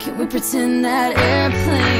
Can we pretend that airplanes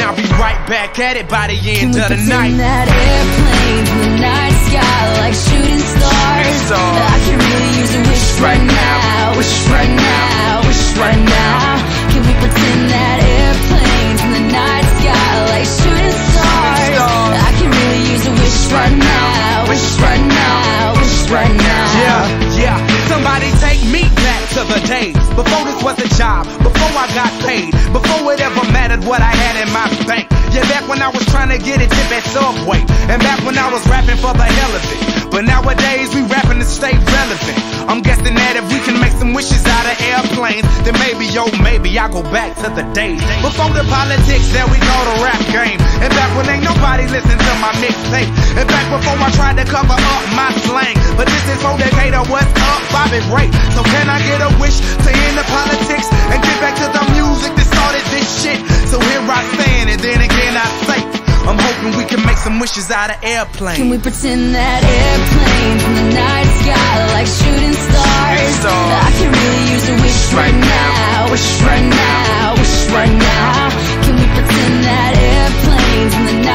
and I'll be right back at it by the end Can we of the pretend night. that airplanes in the night sky like shooting stars? I can really use a wish right Right now, now, wish right right now, wish right now. Can we pretend that airplanes in the night sky like shooting stars? stars. I can really use a wish right now, wish right now, wish right now. Yeah, yeah. Somebody take me back to the days before got paid, before it ever mattered what I had in my bank. Yeah, back when I was trying to get a tip at Subway, and back when I was rapping for the hell of it. But nowadays we rapping to stay relevant. I'm guessing that if we can make some wishes out of airplanes, then maybe, yo, maybe I'll go back to the days before the politics that we call the rap game, and back when ain't nobody listen to my mixtape, and back before I tried to cover up my slang. But this is for Decatur, what's up, Bobby Ray? So can I get a wish can make some wishes out of airplanes. Can we pretend that airplanes in the night sky like shooting stars? stars. I can really use a wish right now, wish right now, wish right now. Can we pretend that airplanes in the night